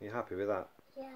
You happy with that? Yeah.